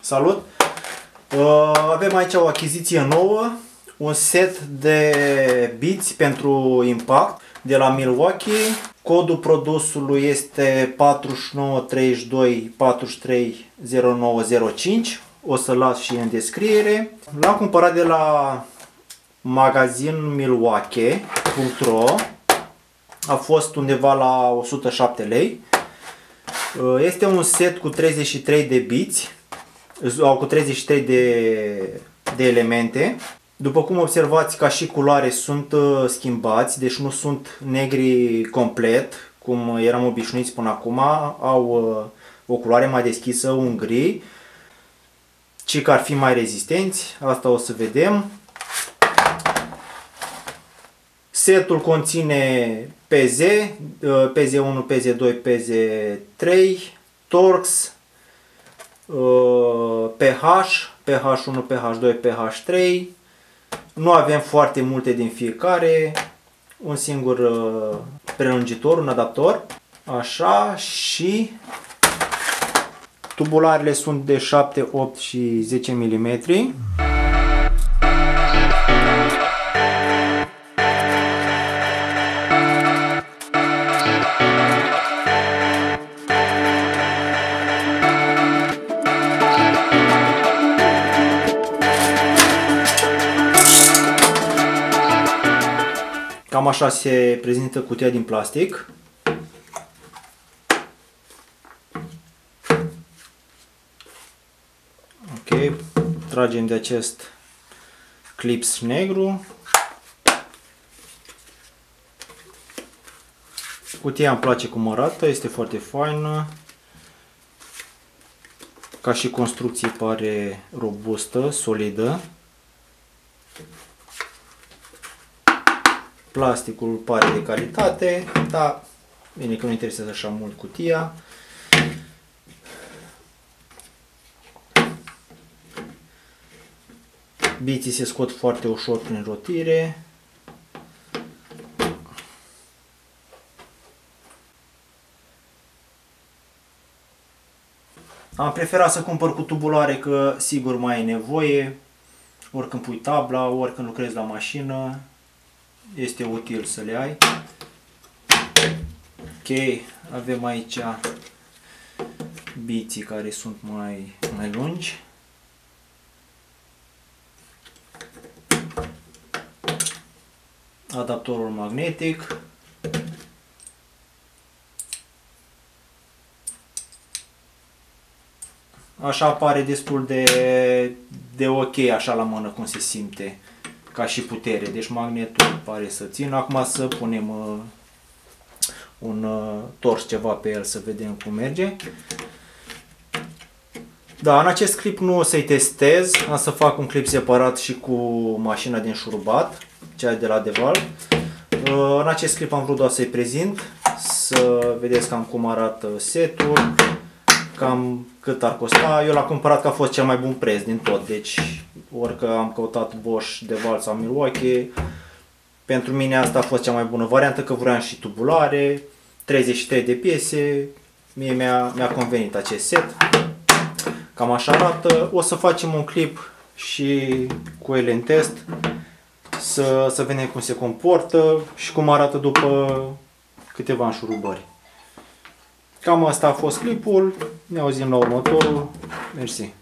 Salut! Uh, avem aici o achiziție nouă, un set de biți pentru impact de la Milwaukee. Codul produsului este 4932 430905. O să las și în descriere. L-am cumpărat de la magazin milwaukee.ro A fost undeva la 107 lei. Uh, este un set cu 33 de biți au cu 33 de, de elemente. După cum observați, ca și culoare sunt uh, schimbați, deci nu sunt negri complet, cum eram obișnuiți până acum. Au uh, o culoare mai deschisă, un gri, ci că ar fi mai rezistenți, asta o să vedem. Setul conține PZ, PZ1, PZ2, PZ3, Torx, pH, pH1, pH2, pH3. Nu avem foarte multe din fiecare. Un singur uh, prelungitor, un adaptor. Așa și tubularele sunt de 7, 8 și 10 mm. Cam așa se prezintă cutia din plastic. Ok, tragem de acest clips negru. Cutia îmi place cum arată, este foarte faină. Ca și construcție pare robustă, solidă. Plasticul pare de calitate, dar bine că nu interesează așa mult cutia. Biții se scot foarte ușor prin rotire. Am preferat să cumpăr cu tubulare că sigur mai e nevoie, ori când pui tabla, ori când lucrezi la mașină, este util să le ai. Ok, avem aici biții care sunt mai, mai lungi. Adaptorul magnetic. Așa pare destul de, de ok așa la mână cum se simte ca și putere. Deci magnetul pare să țină. Acum să punem uh, un uh, tors ceva pe el să vedem cum merge. Da, în acest clip nu o să-i testez, am să fac un clip separat și cu mașina din șurubat, cea de la Deval. Uh, în acest clip am vrut doar să-i prezint, să vedeți cam cum arată setul, cam cât ar costa. Eu l-am cumpărat că a fost cel mai bun preț din tot, deci orică am căutat Bosch, Deval sau Milwaukee, pentru mine asta a fost cea mai bună variantă, că vreau și tubulare, 33 de piese, mie mi-a mi, convenit acest set. Cam așa arată. O să facem un clip și cu ele în test, să, să vedem cum se comportă și cum arată după câteva înșurubări. Cam asta a fost clipul, ne auzim la următorul, mersi.